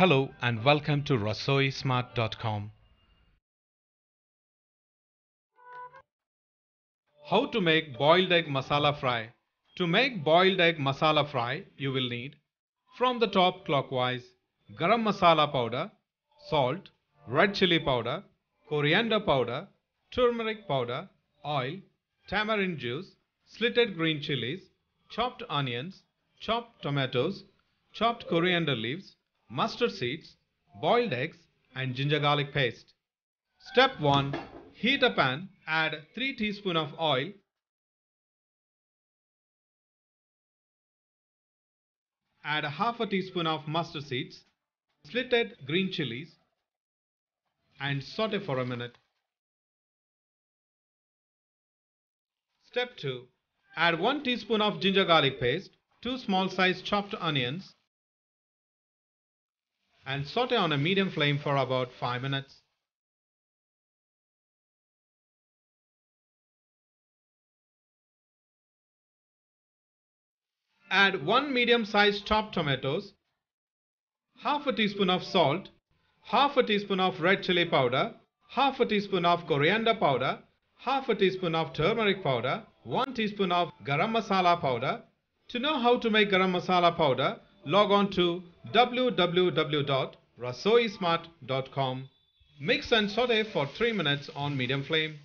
Hello and welcome to RasoiSmart.com. How to make boiled egg masala fry. To make boiled egg masala fry, you will need from the top clockwise garam masala powder, salt, red chili powder, coriander powder, turmeric powder, oil, tamarind juice, slitted green chilies, chopped onions, chopped tomatoes, chopped coriander leaves, mustard seeds, boiled eggs and ginger garlic paste. Step 1. Heat a pan, add 3 teaspoon of oil, add half a teaspoon of mustard seeds, slitted green chilies and saute for a minute. Step 2. Add 1 teaspoon of ginger garlic paste, 2 small sized chopped onions and saute on a medium flame for about 5 minutes. Add 1 medium sized chopped tomatoes, half a teaspoon of salt, half a teaspoon of red chili powder, half a teaspoon of coriander powder, half a teaspoon of turmeric powder, 1 teaspoon of garam masala powder. To know how to make garam masala powder, log on to www.rasoismart.com. Mix and saute for 3 minutes on medium flame.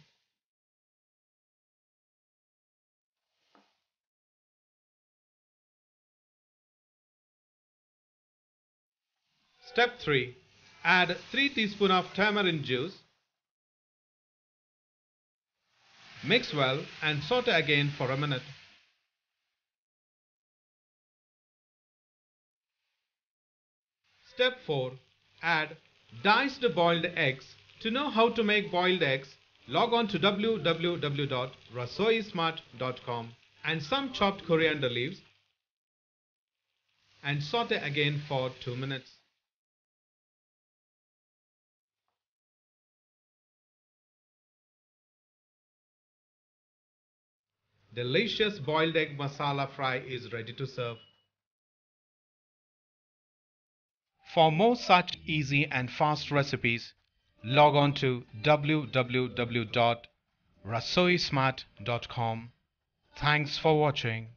Step 3. Add 3 teaspoon of tamarind juice. Mix well and saute again for a minute. Step 4. Add diced boiled eggs. To know how to make boiled eggs, log on to www.rasoismart.com and some chopped coriander leaves and saute again for 2 minutes. Delicious boiled egg masala fry is ready to serve. For more such easy and fast recipes, log on to www.rasoismart.com. Thanks for watching.